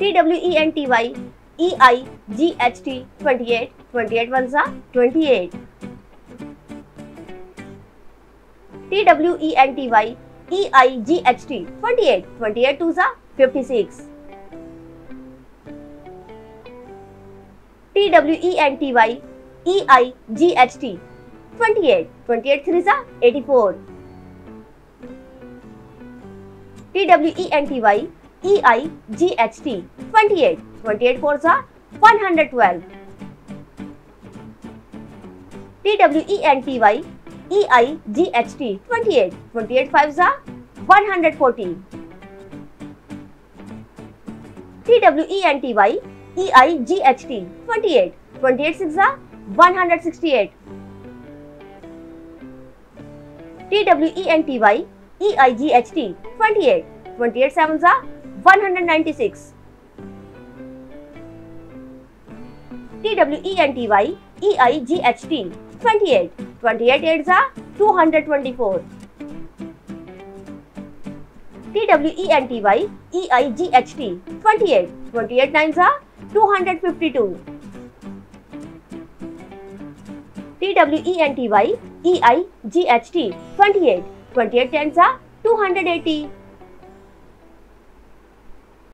T W E N T Y E I G H T 28 28 ones are 28 T W E N T Y E I G H T 28 28 twos are 56 T W E N T Y E I G H T 28 28 threes are 84 T W E N T Y E I G H T 28 28 fours are 112 T W E N T Y E I G H T 28 28 fives are 140 T W E N T Y E I G H T 28 28 six are 168 T W E N T Y E I G H T 28 28 sevens are 196 T W E N T Y E I G H T 28 28 eights are 224 T W E N T Y E I G H T 28 28 nines are 252 T W E N T Y E I G H T 28 28 tens are 280